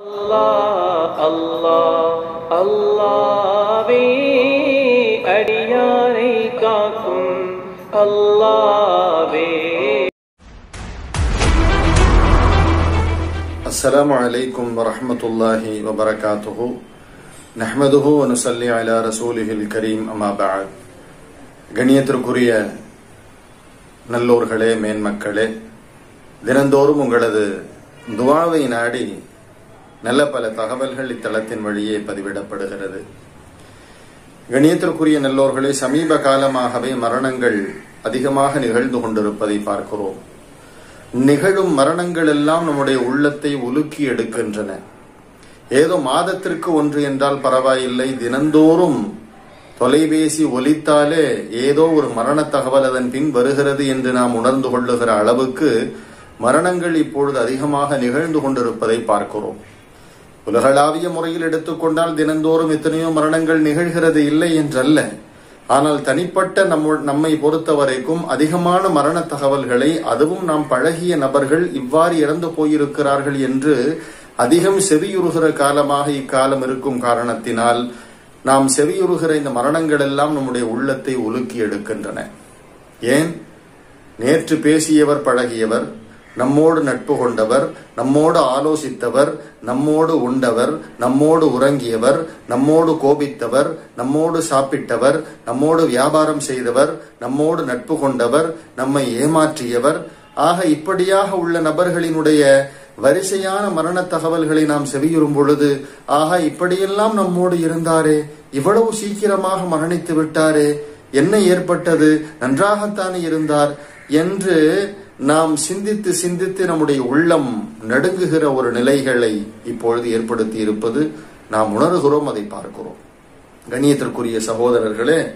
அல்லாஹ் அல்லாஹ் அல்லாவே அடியாரை காக்கும் அல்லாவே السلام عليكم ورحمة الله وبركاته نحمده ونصلي على رسوله الكريم أما بعد கண்ணியத்திற்குரிய நல்லோர்களே மேன்மக்களே தினந்தோறும் உங்களது துவாவை நாடி நல்ல பல தகவல்கள் இத்தளத்தின் வழியே பதிவிடப்படுகிறது. கணியத்திற்குரிய நல்லோர்களே சமீப காலமாகவே மரணங்கள் அதிகமாக நிகழ்ந்து கொண்டிருப்பதை பார்க்கிறோம். நிகழும் மரணங்கள் எல்லாம் நம்முடைய உள்ளத்தை உலுக்கி எடுக்கின்றன. ஏதோ மாதத்திற்கு ஒன்று என்றால் பரவாயில்லை தினந்தோறும் தொலைபேசி ஒலித்தாலே ஏதோ ஒரு மரண தகவல் அதன் பின் வருகிறது என்று நாம் உணர்ந்து கொள்ளுகிற அளவுக்கு மரணங்கள் இப்பொழுது அதிகமாக நிகழ்ந்து கொண்டிருப்பதை பார்க்கிறோம். உலகளாவிய முறையில் எடுத்துக்கொண்டால் தினந்தோறும் எத்தனையோ மரணங்கள் நிகழ்கிறது இல்லை என்றல்ல. ஆனால் தனிப்பட்ட நம்ம நம்மை பொறுத்த வரைக்கும் அதிகமான மரண தகவல்களை அதுவும் நாம் பழகிய நபர்கள் இவ்வாறு இறந்து போயிருக்கிறார்கள் என்று அதிகம் செவியுறுகிற காலமாக இக்காலம் இருக்கும் காரணத்தினால் நாம் செவியுறுகிற இந்த மரணங்கள் எல்லாம் நம்முடைய உள்ளத்தை உலுக்கி எடுக்கின்றன. ஏன்? நேற்று பேசியவர் பழகியவர் நம்மோடு நட்பு கொண்டவர் நம்மோடு ஆலோசித்தவர் நம்மோடு உண்டவர் நம்மோடு உறங்கியவர் நம்மோடு கோபித்தவர் நம்மோடு சாப்பிட்டவர் நம்மோடு வியாபாரம் செய்தவர் நம்மோடு நட்பு கொண்டவர் நம்மை ஏமாற்றியவர். ஆக இப்படியாக உள்ள நபர்களினுடைய வரிசையான மரண தகவல்களை நாம் செவியுறும் பொழுது ஆக இப்படியெல்லாம் நம்மோடு இருந்தாரே இவ்வளவு சீக்கிரமாக மரணித்து விட்டாரே என்ன ஏற்பட்டது? நன்றாகத்தானே இருந்தார் என்று நாம் சிந்தித்து சிந்தித்து நம்முடைய உள்ளம் நடுங்குகிற ஒரு நிலைகளை இப்பொழுது ஏற்படுத்தி இருப்பது நாம் உணர்கிறோம் அதை பார்க்கிறோம். கண்ணியத்திற்குரிய சகோதரர்களே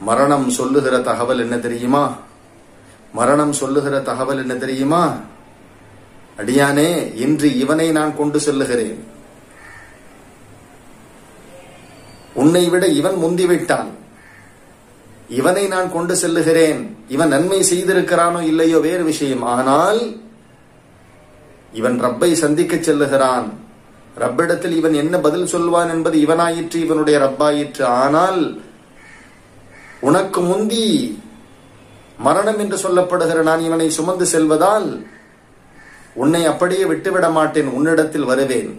மரணம் சொல்லுகிற தகவல் என்ன தெரியுமா? மரணம் சொல்லுகிற தகவல் என்ன தெரியுமா? அடியானே இன்று இவனை நான் கொண்டு செல்லுகிறேன். உன்னை விட இவன் முந்திவிட்டான். இவனை நான் கொண்டு செல்லுகிறேன். இவன் நன்மை செய்திருக்கிறானோ இல்லையோ வேறு விஷயம். ஆனால் இவன் ரப்பை சந்திக்க செல்லுகிறான். ரப்பிடத்தில் இவன் என்ன பதில் சொல்வான் என்பது இவனாயிற்று இவனுடைய ரப்பாயிற்று. ஆனால் உனக்கு முந்தி மரணம் என்று சொல்லப்படுகிற நான் இவனை சுமந்து செல்வதால் உன்னை அப்படியே விட்டுவிட மாட்டேன் உன்னிடத்தில் வருவேன்.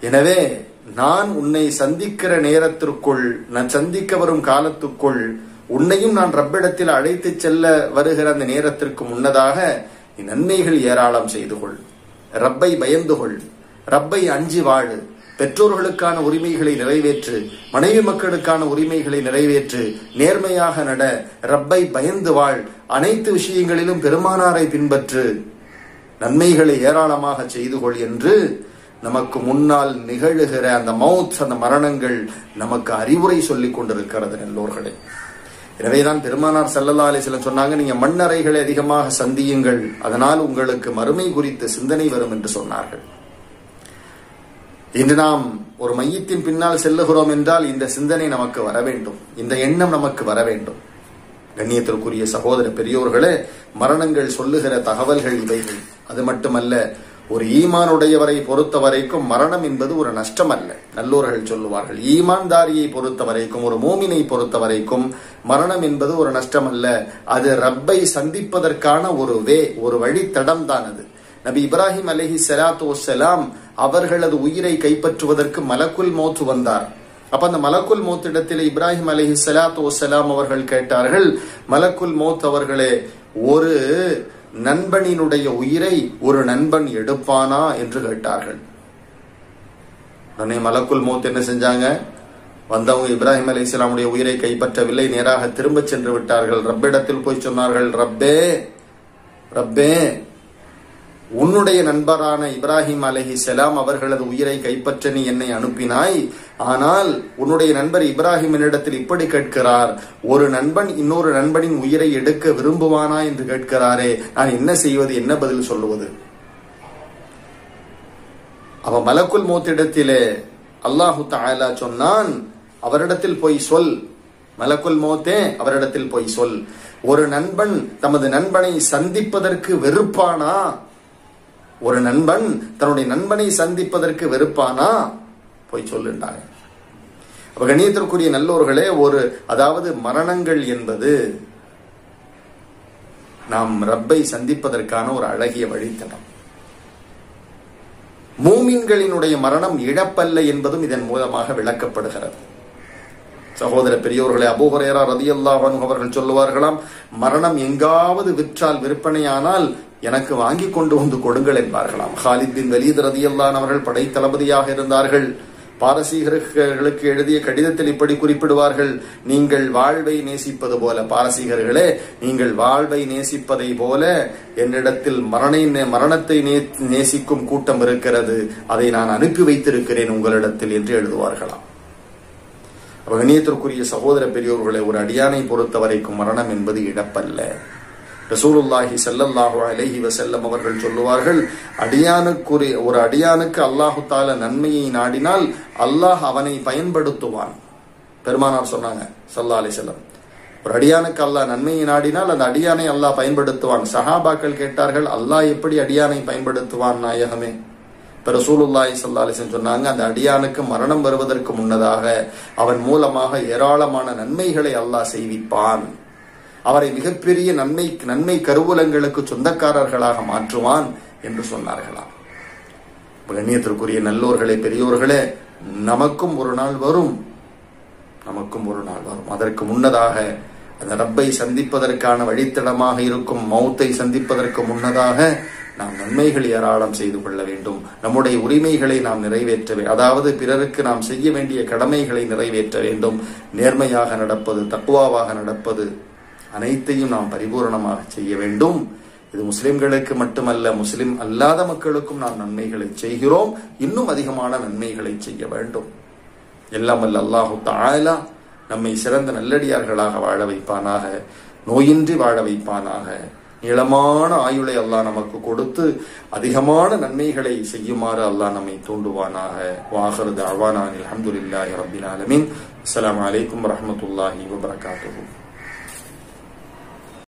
எனவே நான் உன்னை சந்திக்கிற நேரத்திற்குள் நான் சந்திக்க வரும் காலத்துக்குள் உன்னையும் நான் ரப்பிடத்தில் அழைத்து செல்ல வருகிற அந்த நேரத்திற்கு முன்னதாக நீ நன்மைகள் ஏராளம் செய்து கொள். ரப்பை பயந்து கொள். ரப்பை அஞ்சி வாழு. பெற்றோர்களுக்கான உரிமைகளை நிறைவேற்று. மனைவி மக்களுக்கான உரிமைகளை நிறைவேற்று. நேர்மையாக நட. ரப்பை பயந்து வாழ். அனைத்து விஷயங்களிலும் பெருமானாரை பின்பற்று. நன்மைகளை ஏராளமாக செய்து கொள் என்று நமக்கு முன்னால் நிகழுகிற அந்த மவுத் அந்த மரணங்கள் நமக்கு அறிவுரை சொல்லிக் கொண்டிருக்கிறது நல்லோர்களே. எனவேதான் பெருமானார் சல்லல்லா சில சொன்னாங்க நீங்க மண்ணறைகளை அதிகமாக சந்தியுங்கள் அதனால் உங்களுக்கு மறுமை குறித்த சிந்தனை வரும் என்று சொன்னார்கள். இன்று நாம் ஒரு மையத்தின் பின்னால் செல்லுகிறோம் என்றால் இந்த சிந்தனை நமக்கு வர வேண்டும் இந்த எண்ணம் நமக்கு வர வேண்டும். கண்ணியத்திற்குரிய சகோதர பெரியோர்களே மரணங்கள் சொல்லுகிற தகவல்கள் இவைகள். அது மட்டுமல்ல ஒரு ஈமானுடையவரை பொறுத்த வரைக்கும் மரணம் என்பது ஒரு நஷ்டம் அல்ல நல்லோர்கள் சொல்லுவார்கள் ஈமான்தாரியை பொறுத்த வரைக்கும் ஒரு மோமினை பொறுத்த வரைக்கும் மரணம் என்பது ஒரு நஷ்டம் அல்ல அது ரப்பை சந்திப்பதற்கான ஒரு வே ஒரு வழித்தடம் தான் அது. நபி இப்ராஹிம் அலஹி சலாத்து வசலாம் அவர்களது உயிரை கைப்பற்றுவதற்கு மலக்குல் மோத்து வந்தார். அப்ப அந்த மலக்குல் மோத்திடத்தில் இப்ராஹிம் அலஹி சலாத்து வசலாம் அவர்கள் கேட்டார்கள் மலக்குல் மோத் அவர்களே ஒரு நண்பனினுடைய உயிரை ஒரு நண்பன் எடுப்பானா என்று கேட்டார்கள். உடனே மலக்குல் மோத் என்ன செஞ்சாங்க? வந்தவங்க இப்ராஹிம் அலி இஸ்லாமுடைய உயிரை கைப்பற்றவில்லை நேராக திரும்ப சென்று விட்டார்கள். ரப்பிடத்தில் போய் சொன்னார்கள் ரப்பே ரப்பே உன்னுடைய நண்பரான இப்ராஹிம் அலஹி செலாம் அவர்களது உயிரை கைப்பற்ற நீ என்னை அனுப்பினாய். ஆனால் உன்னுடைய நண்பர் இப்ராஹிமினிடத்தில் இப்படி கேட்கிறார். ஒரு நண்பன் இன்னொரு நண்பனின் உயிரை எடுக்க விரும்புவானா என்று கேட்கிறாரே. நான் என்ன செய்வது? என்ன பதில் சொல்லுவது? அவ மலக்குல் மோத்திடத்திலே அல்லாஹு தாலா சொன்னான் அவரிடத்தில் போய் சொல். மலக்குல் மோத்தே அவரிடத்தில் போய் சொல். ஒரு நண்பன் தமது நண்பனை சந்திப்பதற்கு வெறுப்பானா? ஒரு நண்பன் தன்னுடைய நண்பனை சந்திப்பதற்கு வெறுப்பானா? போய் சொல்லுண்டாங்க அப்ப கணியத்திற்குரிய நல்லோர்களே ஒரு அதாவது மரணங்கள் என்பது நாம் ரப்பை சந்திப்பதற்கான ஒரு அழகிய வழித்தடம். மூமின்களினுடைய மரணம் இழப்பல்ல என்பதும் இதன் மூலமாக விளக்கப்படுகிறது. சகோதர பெரியோர்களே அபூஹரேரா ரதியல்லாஹன் அவர்கள் சொல்லுவார்களாம் மரணம் எங்காவது விற்றால் விற்பனையானால் எனக்கு வாங்கி கொண்டு வந்து கொடுங்கள் என்பார்களாம். ஹாலித் பின் வலீத் ரதியல்லான் அவர்கள் படை தளபதியாக இருந்தார்கள். பாரசீகர்களுக்கு எழுதிய கடிதத்தில் இப்படி குறிப்பிடுவார்கள். நீங்கள் வாழ்வை நேசிப்பது போல பாரசீகர்களே நீங்கள் வாழ்வை நேசிப்பதை போல என்னிடத்தில் மரணை மரணத்தை நேசிக்கும் கூட்டம் இருக்கிறது. அதை நான் அனுப்பி வைத்திருக்கிறேன் உங்களிடத்தில் என்று எழுதுவார்களாம். கணியத்திற்குரிய சகோதர பெரியோர்களை ஒரு அடியானை பொறுத்த வரைக்கும் மரணம் என்பது இழப்பல்ல. ரசூலுல்லாஹி சல்லல்லாஹு அலஹி வசல்லம் அவர்கள் சொல்லுவார்கள் அடியானுக்குரிய ஒரு அடியானுக்கு அல்லாஹு தால நன்மையை நாடினால் அல்லாஹ் அவனை பயன்படுத்துவான். பெருமானார் சொன்னாங்க சல்லா அலி செல்லம் ஒரு அடியானுக்கு அல்லாஹ் நன்மையை நாடினால் அந்த அடியானை அல்லாஹ் பயன்படுத்துவான். சஹாபாக்கள் கேட்டார்கள் அல்லாஹ் எப்படி அடியானை பயன்படுத்துவான் நாயகமே? இப்போ ரசூலுல்லாஹி சல்லா அலிசன் சொன்னாங்க அந்த அடியானுக்கு மரணம் வருவதற்கு முன்னதாக அவன் மூலமாக ஏராளமான நன்மைகளை அல்லாஹ் செய்விப்பான். அவரை மிகப்பெரிய நன்மை நன்மை கருவூலங்களுக்கு சொந்தக்காரர்களாக மாற்றுவான் என்று சொன்னார்களாம். கண்ணியத்திற்குரிய நல்லோர்களே பெரியோர்களே நமக்கும் ஒரு நாள் வரும். நமக்கும் ஒரு நாள் வரும். அதற்கு முன்னதாக அந்த ரப்பை சந்திப்பதற்கான வழித்தடமாக இருக்கும் மௌத்தை சந்திப்பதற்கு முன்னதாக நாம் நன்மைகள் ஏராளம் செய்து கொள்ள வேண்டும். நம்முடைய உரிமைகளை நாம் நிறைவேற்ற அதாவது பிறருக்கு நாம் செய்ய வேண்டிய கடமைகளை நிறைவேற்ற வேண்டும். நேர்மையாக நடப்பது தக்குவாவாக நடப்பது அனைத்தையும் நாம் பரிபூரணமாக செய்ய வேண்டும். இது முஸ்லிம்களுக்கு மட்டுமல்ல முஸ்லிம் அல்லாத மக்களுக்கும் நாம் நன்மைகளை செய்கிறோம். இன்னும் அதிகமான நன்மைகளை செய்ய வேண்டும். எல்லாம் அல்ல அல்லாஹு தாயலா நம்மை சிறந்த நல்லடியார்களாக வாழ வைப்பானாக நோயின்றி வாழ வைப்பானாக. நீளமான ஆயுளை அல்லாஹ் நமக்கு கொடுத்து அதிகமான நன்மைகளை செய்யுமாறு அல்லாஹ் நம்மை தூண்டுவானாக. வாஹர் அவானான் அலமதுல்லாஹி ரபின் ஆலமின். அஸ்லாம் வலைக்கம் வரமத்துல்லாஹி வபரகாத்து